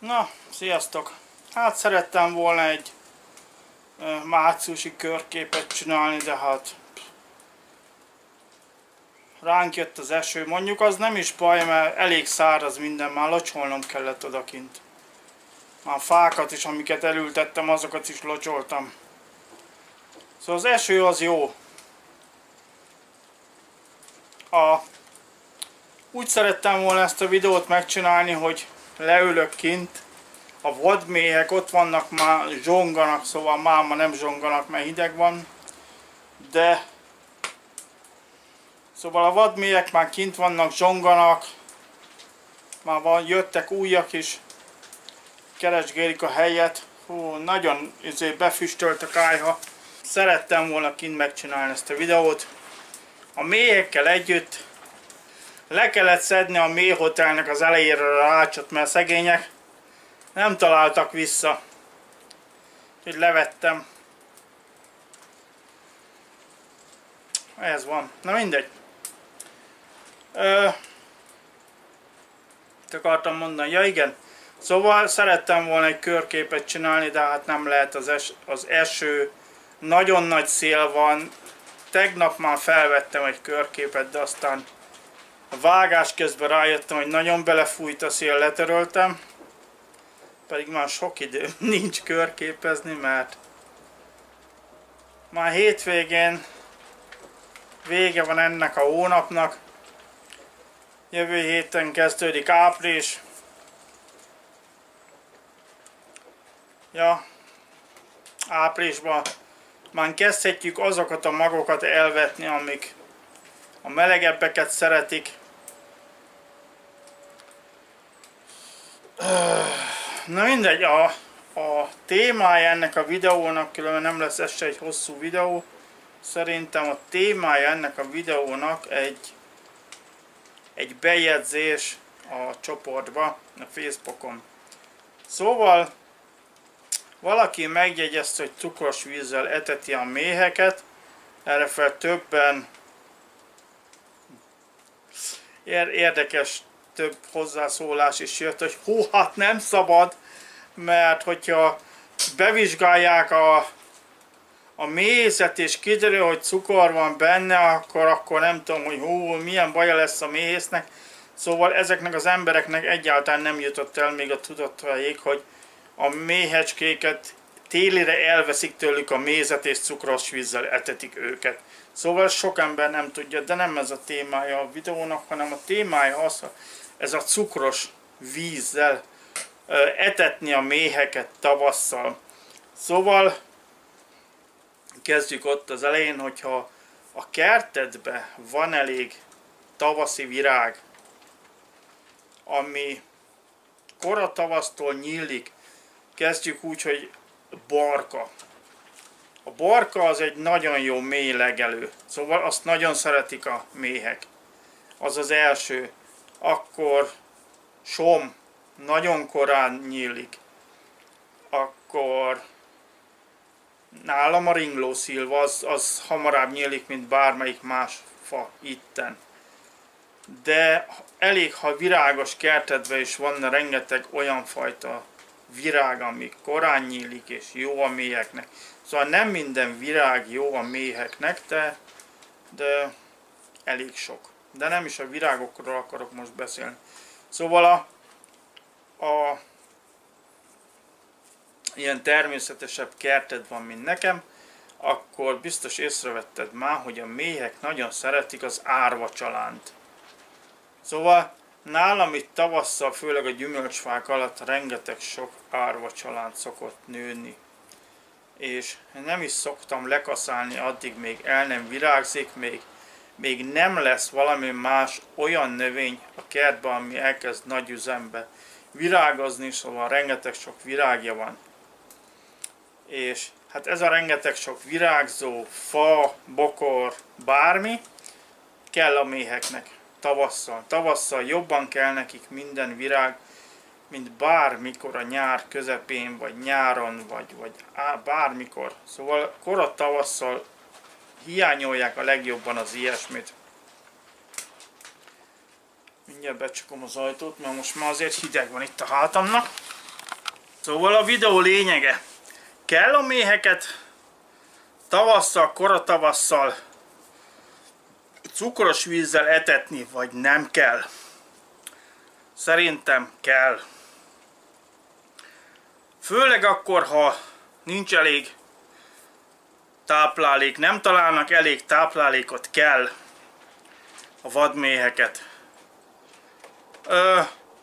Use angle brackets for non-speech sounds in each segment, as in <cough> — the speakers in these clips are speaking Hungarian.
Na, sziasztok! Hát szerettem volna egy márciusi körképet csinálni, de hát ránk jött az eső. Mondjuk az nem is baj, mert elég száraz minden, már locsolnom kellett odakint. Már fákat is, amiket elültettem, azokat is locsoltam. Szóval az eső az jó. A, úgy szerettem volna ezt a videót megcsinálni, hogy leülök kint, a vadméhek ott vannak már, zsonganak, szóval már ma nem zsonganak, mert hideg van, de szóval a vadméhek már kint vannak, zsonganak, már van, jöttek újak is, keresgélik a helyet, hú, nagyon izé, befüstölt a kájha, szerettem volna kint megcsinálni ezt a videót, a méhekkel együtt le kellett szedni a méhotelnek az elejére a rácsot, mert szegények nem találtak vissza. Úgyhogy levettem. Ez van. Na mindegy. Ö, akartam mondani. Ja igen. Szóval szerettem volna egy körképet csinálni, de hát nem lehet az, es, az eső. Nagyon nagy szél van. Tegnap már felvettem egy körképet, de aztán vágás közben rájöttem, hogy nagyon belefújt a szél, letöröltem. Pedig már sok idő <laughs> nincs körképezni, mert már hétvégén vége van ennek a hónapnak. Jövő héten kezdődik április. Ja, áprilisban már kezdhetjük azokat a magokat elvetni, amik a melegebbeket szeretik. Na mindegy, a, a témája ennek a videónak, különben nem lesz ez se egy hosszú videó, szerintem a témája ennek a videónak egy, egy bejegyzés a csoportba, a Facebookon. Szóval valaki megjegyezte, hogy cukros vízzel eteti a méheket, erre fel többen érdekes több hozzászólás is jött, hogy hú, hát nem szabad, mert hogyha bevizsgálják a, a mézet és kiderül, hogy cukor van benne, akkor, akkor nem tudom, hogy hú, milyen baja lesz a méhésznek. Szóval ezeknek az embereknek egyáltalán nem jutott el még a tudatáig, hogy a méhecskéket télire elveszik tőlük a mézet és cukros vízzel etetik őket. Szóval sok ember nem tudja, de nem ez a témája a videónak, hanem a témája az, ez a cukros vízzel etetni a méheket tavasszal. Szóval kezdjük ott az elején, hogyha a kertedbe van elég tavaszi virág, ami kora tavasztól nyílik, kezdjük úgy, hogy barka. A barka az egy nagyon jó mély legelő, szóval azt nagyon szeretik a méhek. Az az első. Akkor som nagyon korán nyílik. Akkor nálam a ringló szilva az, az hamarabb nyílik, mint bármelyik más fa itten. De elég, ha virágos kertedben is van rengeteg olyan fajta virág, ami korán nyílik és jó a méheknek. Szóval nem minden virág jó a méheknek, de, de elég sok. De nem is a virágokról akarok most beszélni. Szóval a, a ilyen természetesebb kerted van, mint nekem, akkor biztos észrevetted már, hogy a méhek nagyon szeretik az árva csalánt. Szóval nálam itt tavasszal, főleg a gyümölcsfák alatt rengeteg sok árva csalánt szokott nőni és nem is szoktam lekaszálni addig, még el nem virágzik, még, még nem lesz valami más olyan növény a kertben, ami elkezd nagy üzembe virágozni, szóval rengeteg sok virágja van. És hát ez a rengeteg sok virágzó, fa, bokor, bármi, kell a méheknek tavasszal. Tavasszal jobban kell nekik minden virág, mint bármikor a nyár közepén, vagy nyáron, vagy, vagy á, bármikor. Szóval korat tavasszal hiányolják a legjobban az ilyesmit. Mindjárt becsukom az ajtót, mert most már azért hideg van itt a hátamnak. Szóval a videó lényege. Kell a méheket tavasszal, kora tavasszal cukros vízzel etetni, vagy nem kell? Szerintem kell. Főleg akkor, ha nincs elég táplálék, nem találnak elég táplálékot, kell a vadméheket. Ö,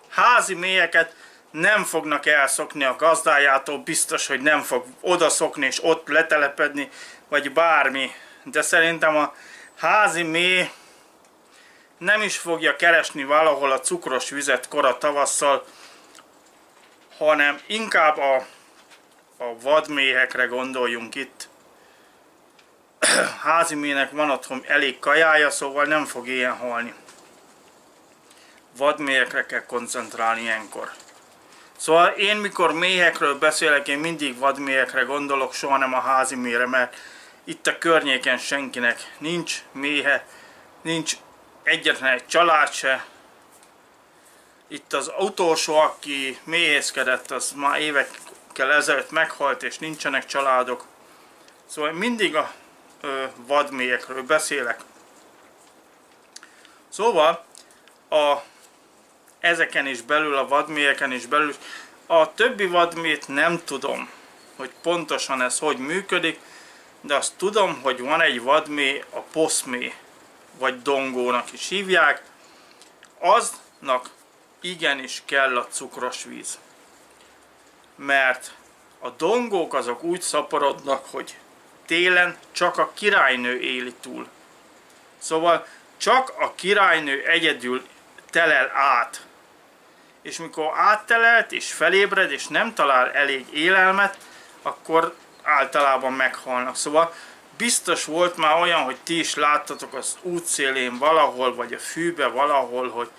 házi méheket nem fognak elszokni a gazdájától, biztos, hogy nem fog odaszokni és ott letelepedni, vagy bármi. De szerintem a házi méh nem is fogja keresni valahol a cukros vizet kora tavasszal, hanem inkább a, a vadméhekre gondoljunk itt. <coughs> Házi mének van otthon elég kajája, szóval nem fog ilyen halni. Vadméhekre kell koncentrálni ilyenkor. Szóval én mikor méhekről beszélek, én mindig vadméhekre gondolok, soha nem a házi mert itt a környéken senkinek nincs méhe, nincs egyetlen egy család se. Itt az utolsó, aki méhészkedett, az már évekkel ezelőtt meghalt, és nincsenek családok. Szóval mindig a vadmélyekről beszélek. Szóval a, ezeken is belül, a vadmélyeken is belül, a többi vadmét nem tudom, hogy pontosan ez hogy működik, de azt tudom, hogy van egy vadmé, a poszmé, vagy dongónak is hívják, aznak igenis kell a cukros víz. Mert a dongók azok úgy szaporodnak, hogy télen csak a királynő éli túl. Szóval csak a királynő egyedül telel át. És mikor áttelelt és felébred és nem talál elég élelmet, akkor általában meghalnak. Szóval biztos volt már olyan, hogy ti is láttatok az útszélén valahol, vagy a fűbe valahol, hogy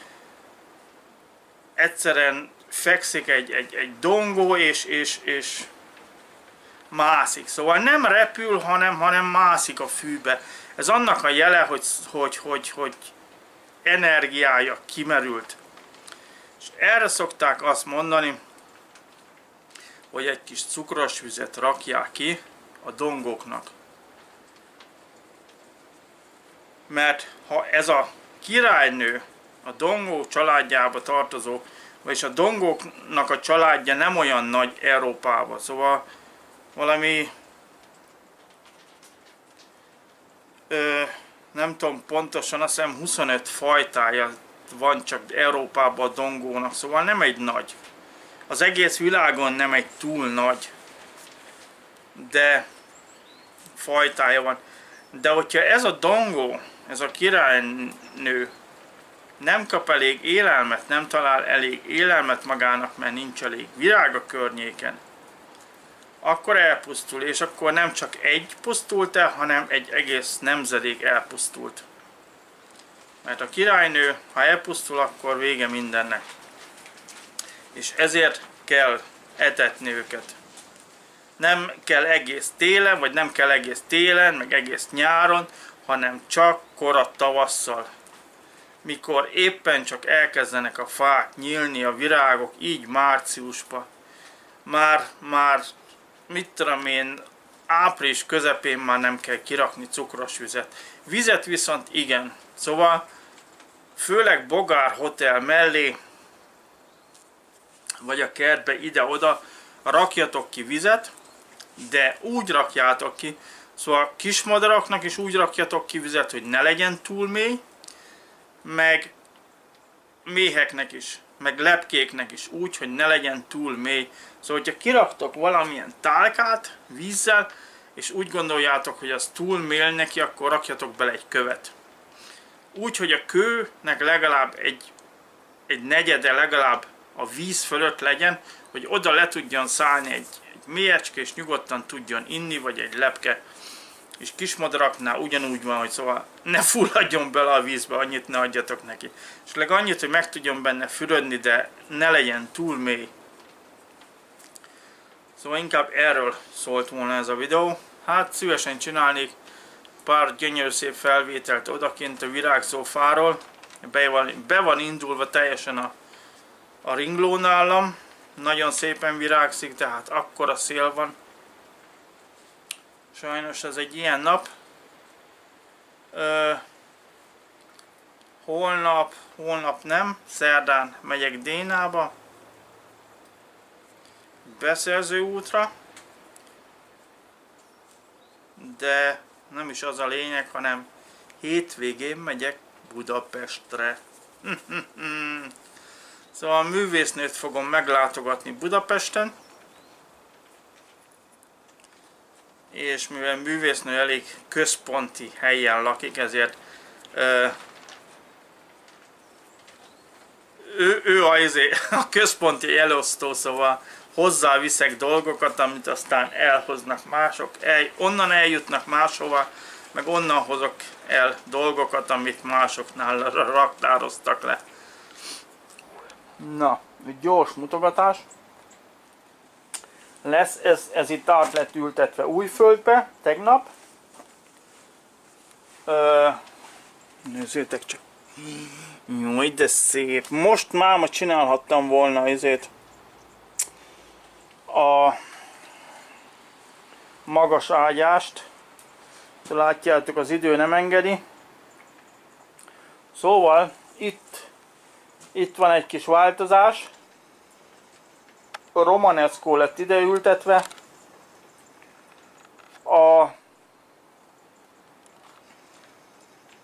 egyszerűen fekszik egy, egy, egy dongó, és, és, és mászik. Szóval nem repül, hanem, hanem mászik a fűbe. Ez annak a jele, hogy, hogy, hogy, hogy energiája kimerült. És erre szokták azt mondani, hogy egy kis cukros vizet rakják ki a dongoknak. Mert ha ez a királynő a dongó családjába tartozó, vagyis a dongóknak a családja nem olyan nagy Európában, szóval valami ö, nem tudom pontosan, azt hiszem 25 fajtája van csak Európában a dongónak, szóval nem egy nagy az egész világon nem egy túl nagy, de fajtája van. De hogyha ez a dongó, ez a királynő nem kap elég élelmet, nem talál elég élelmet magának, mert nincs elég virág a környéken, akkor elpusztul, és akkor nem csak egy pusztult el, hanem egy egész nemzedék elpusztult. Mert a királynő, ha elpusztul, akkor vége mindennek és ezért kell etetni őket. Nem kell egész télen, vagy nem kell egész télen, meg egész nyáron, hanem csak korat tavasszal. Mikor éppen csak elkezdenek a fák nyílni, a virágok, így márciusban. Már, már, mit tudom én, április közepén már nem kell kirakni cukros vizet. Vizet viszont igen. Szóval főleg Bogár Hotel mellé vagy a kertbe ide-oda, rakjatok ki vizet, de úgy rakjátok ki, szóval kismadaraknak is úgy rakjatok ki vizet, hogy ne legyen túl mély, meg méheknek is, meg lepkéknek is úgy, hogy ne legyen túl mély. Szóval, hogyha kiraktok valamilyen tálkát vízzel, és úgy gondoljátok, hogy az túl mély neki, akkor rakjatok bele egy követ. Úgy, hogy a kőnek legalább egy, egy negyede legalább a víz fölött legyen, hogy oda le tudjon szállni egy, egy mélyecske, és nyugodtan tudjon inni, vagy egy lepke. És kismadaraknál ugyanúgy van, hogy szóval ne fulladjon bele a vízbe, annyit ne adjatok neki. És leg annyit, hogy meg tudjon benne fürödni, de ne legyen túl mély. Szóval inkább erről szólt volna ez a videó. Hát szívesen csinálnék pár gyönyörű szép felvételt odakint a virágzó fáról. Be van, be van indulva teljesen a a ringló nálam, nagyon szépen virágzik, de hát akkora szél van. Sajnos ez egy ilyen nap. Ö, holnap, holnap nem, szerdán megyek Dénába. Beszerző útra. De nem is az a lényeg, hanem hétvégén megyek Budapestre. <laughs> szóval a művésznőt fogom meglátogatni Budapesten. És mivel művésznő elég központi helyen lakik, ezért ö, ő, ő a, izé, a központi elosztó, szóval hozzáviszek dolgokat, amit aztán elhoznak mások, el, onnan eljutnak máshova, meg onnan hozok el dolgokat, amit másoknál raktároztak le. Na, egy gyors mutogatás. Lesz, ez, ez itt át lett ültetve újföldbe, tegnap. Ö, nézzétek csak. Jaj, de szép. Most máma csinálhattam volna ezért a magas ágyást. Látjátok, az idő nem engedi. Szóval itt, itt van egy kis változás. Romanesco lett ideültetve. A,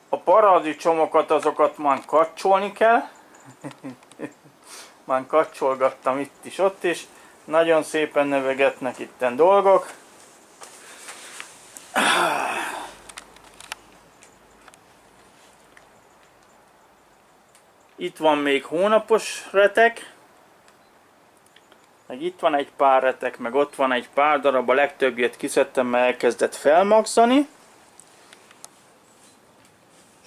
a paradicsomokat azokat már kacsolni kell. <laughs> már kacsolgattam itt is, ott is. Nagyon szépen növegetnek itten dolgok. Itt van még hónapos retek, meg itt van egy pár retek, meg ott van egy pár darab, a legtöbbjét kiszedtem, mert elkezdett felmagzani.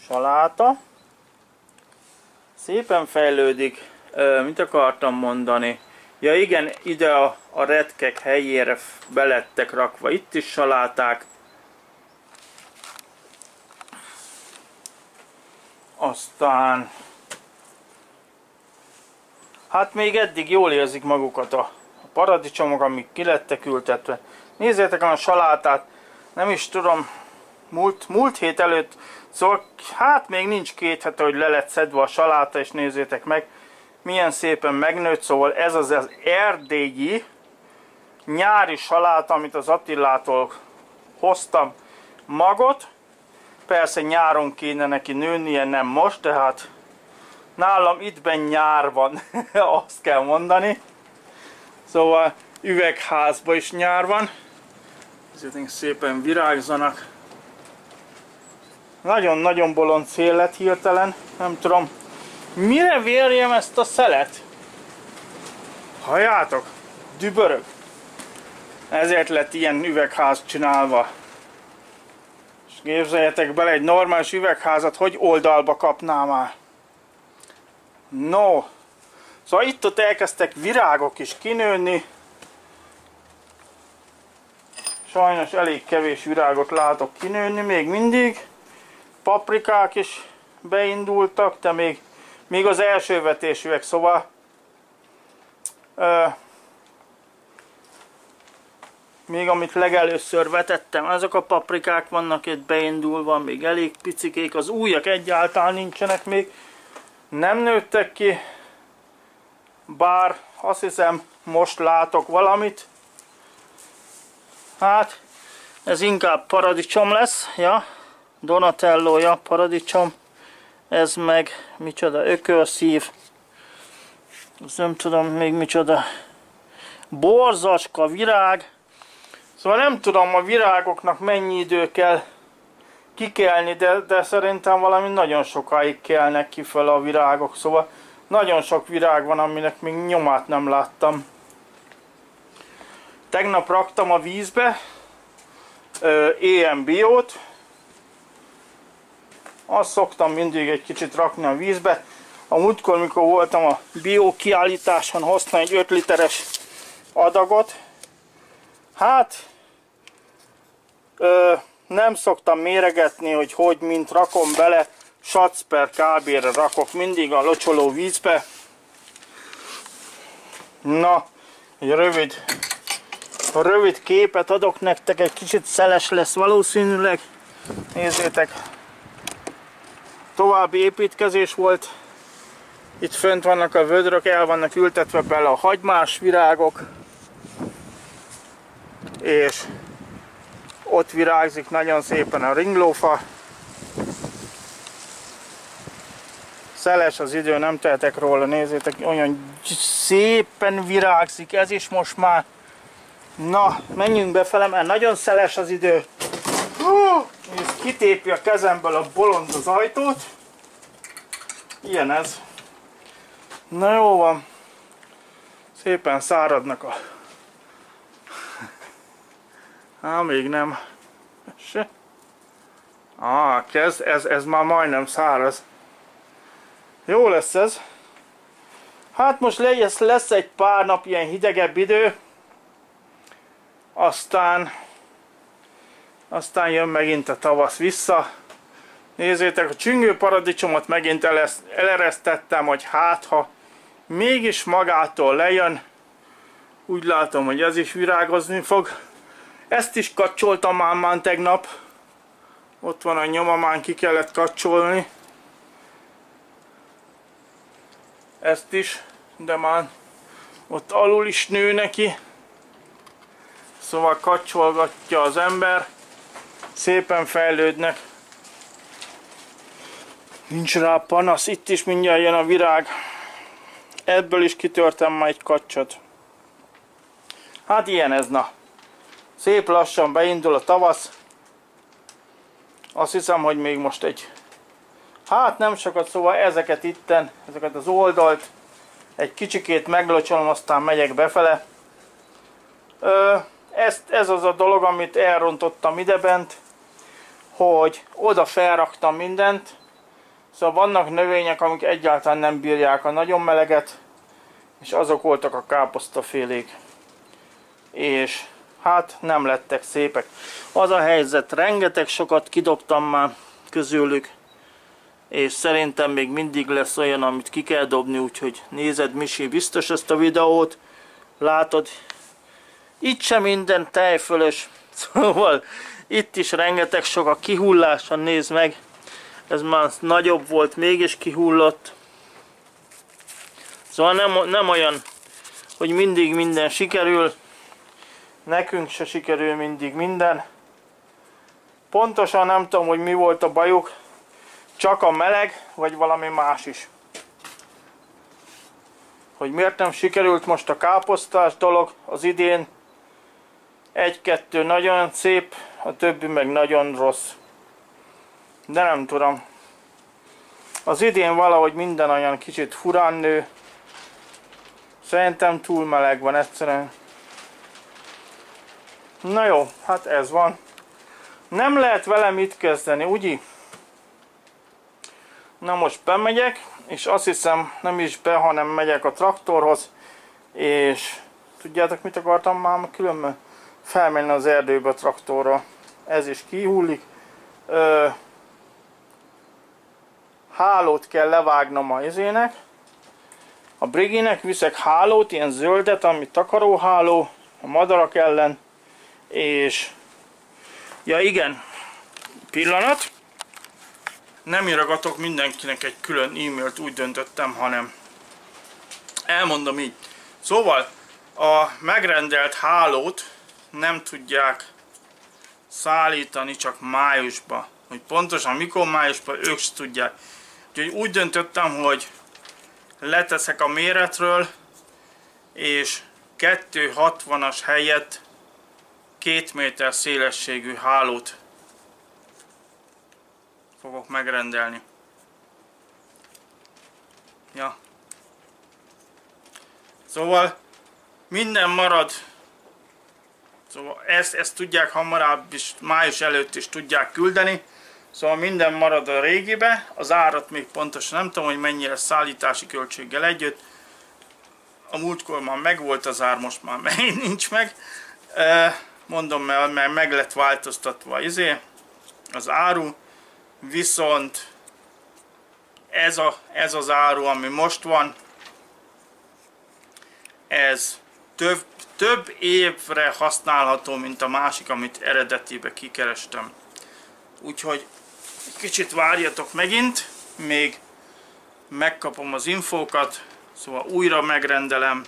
Saláta. Szépen fejlődik, mit akartam mondani. Ja igen, ide a, a retkek helyére belettek rakva. Itt is saláták. Aztán... Hát még eddig jól érzik magukat a paradicsomok, amik kilettek ültetve. Nézzétek a salátát, nem is tudom, múlt, múlt hét előtt, szóval hát még nincs két hete, hogy le lett szedve a saláta, és nézzétek meg, milyen szépen megnőtt, szóval ez az, az erdélyi nyári saláta, amit az Attilától hoztam magot. Persze nyáron kéne neki nőnie, nem most, tehát nálam ittben nyár van, <laughs> azt kell mondani. Szóval üvegházban is nyár van. Ezért szépen virágzanak. Nagyon-nagyon bolond szél lett hirtelen, nem tudom, Mire vérjem ezt a szelet? Halljátok? Dübörög. Ezért lett ilyen üvegház csinálva. És képzeljetek bele egy normális üvegházat, hogy oldalba kapná már. No. Szóval itt-ott elkezdtek virágok is kinőni. Sajnos elég kevés virágot látok kinőni még mindig. Paprikák is beindultak, de még még az első vetésűek, szóval uh, még amit legelőször vetettem, azok a paprikák vannak itt beindulva, még elég picikék, az újak egyáltalán nincsenek még, nem nőttek ki, bár azt hiszem most látok valamit, hát ez inkább paradicsom lesz, ja, Donatello-ja, paradicsom, ez meg micsoda ökölszív, az nem tudom még micsoda, borzacska, virág, szóval nem tudom a virágoknak mennyi idő kell kikelni, de, de szerintem valami nagyon sokáig kelnek ki fel a virágok, szóval nagyon sok virág van, aminek még nyomát nem láttam. Tegnap raktam a vízbe EMBO-t, azt szoktam mindig egy kicsit rakni a vízbe. A múltkor, mikor voltam a bio kiállításon, hoztam egy 5 literes adagot. Hát, ö, nem szoktam méregetni, hogy hogy mint rakom bele. Sac per kb-re rakok mindig a locsoló vízbe. Na, egy rövid, rövid képet adok nektek, egy kicsit szeles lesz valószínűleg. Nézzétek, további építkezés volt. Itt fönt vannak a vödrök, el vannak ültetve bele a hagymás virágok. És ott virágzik nagyon szépen a ringlófa. Szeles az idő, nem tehetek róla, nézzétek, olyan szépen virágzik ez is most már. Na, menjünk befele, mert nagyon szeles az idő. És kitépi a kezemből a bolond az ajtót. Ilyen ez. Na jó van. Szépen száradnak a... Á, még nem. Se. Á, kezd, ez, ez már majdnem száraz. Jó lesz ez. Hát most lesz, lesz egy pár nap ilyen hidegebb idő. Aztán aztán jön megint a tavasz vissza. Nézzétek, a csüngő paradicsomot megint eleresztettem, hogy hát ha mégis magától lejön. Úgy látom, hogy ez is virágozni fog. Ezt is kacsoltam már, már tegnap. Ott van a nyomamán, ki kellett kacsolni. Ezt is, de már ott alul is nő neki. Szóval kacsolgatja az ember. Szépen fejlődnek. Nincs rá panasz, itt is mindjárt jön a virág. Ebből is kitörtem már egy kacsot. Hát ilyen ez na. Szép lassan beindul a tavasz. Azt hiszem, hogy még most egy... Hát nem sokat, szóval ezeket itten, ezeket az oldalt egy kicsikét meglocsolom, aztán megyek befele. Ö, ezt, ez az a dolog, amit elrontottam idebent, hogy oda felraktam mindent, Szóval vannak növények, amik egyáltalán nem bírják a nagyon meleget, és azok voltak a káposztafélék. És hát nem lettek szépek. Az a helyzet, rengeteg sokat kidobtam már közülük, és szerintem még mindig lesz olyan, amit ki kell dobni, úgyhogy nézed Misi biztos ezt a videót, látod, itt sem minden tejfölös, <laughs> szóval itt is rengeteg sok a kihullása, nézd meg, ez már nagyobb volt, mégis kihullott. Szóval nem, nem olyan, hogy mindig minden sikerül. Nekünk se sikerül mindig minden. Pontosan nem tudom, hogy mi volt a bajuk. Csak a meleg, vagy valami más is. Hogy miért nem sikerült most a káposztás dolog az idén. Egy-kettő nagyon szép, a többi meg nagyon rossz. De nem tudom. Az idén valahogy minden olyan kicsit furán nő. Szerintem túl meleg van egyszerűen. Na jó, hát ez van. Nem lehet vele mit kezdeni, ugye? Na most bemegyek, és azt hiszem nem is be, hanem megyek a traktorhoz, és tudjátok mit akartam már különben? Felmenni az erdőbe a traktorra. Ez is kihullik. Ö, hálót kell levágnom a izének. A briginek viszek hálót, ilyen zöldet, ami takaróháló a madarak ellen. És ja igen, pillanat. Nem íragatok mindenkinek egy külön e-mailt, úgy döntöttem, hanem elmondom így. Szóval a megrendelt hálót nem tudják szállítani csak májusba. Hogy pontosan mikor májusban ők is tudják. Úgyhogy úgy döntöttem, hogy leteszek a méretről, és 260-as helyett 2 méter szélességű hálót fogok megrendelni. Ja. Szóval minden marad. Szóval ezt, ezt tudják hamarabb is, május előtt is tudják küldeni. Szóval minden marad a régibe, az árat még pontosan nem tudom, hogy mennyire szállítási költséggel együtt. A múltkor már megvolt az ár, most már <laughs> megint nincs meg. Mondom, mert meg lett változtatva izé, az áru, viszont ez, a, ez az áru, ami most van, ez több, több évre használható, mint a másik, amit eredetibe kikerestem. Úgyhogy egy kicsit várjatok megint, még megkapom az infókat, szóval újra megrendelem.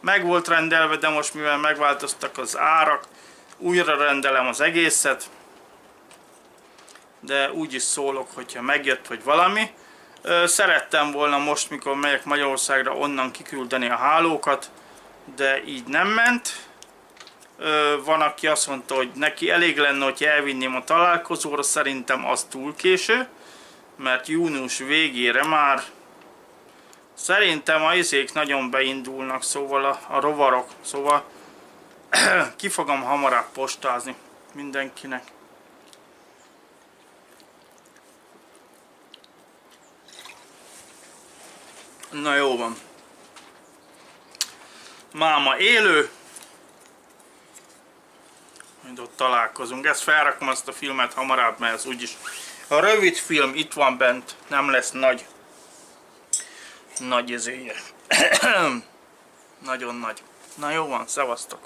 Meg volt rendelve, de most mivel megváltoztak az árak, újra rendelem az egészet, de úgy is szólok, hogyha megjött, hogy valami. Szerettem volna most, mikor megyek Magyarországra, onnan kiküldeni a hálókat, de így nem ment. Van, aki azt mondta, hogy neki elég lenne, hogy elvinném a találkozóra, szerintem az túl késő, mert június végére már szerintem a izék nagyon beindulnak, szóval a, a rovarok, szóval <clears throat> ki fogom hamarabb postázni mindenkinek. Na jó van. Máma élő. Majd ott találkozunk. Ezt felrakom azt a filmet hamarabb, mert ez úgyis a rövid film itt van bent, nem lesz nagy nagy ezéje. <clears throat> Nagyon nagy. Na jó van, szevasztok!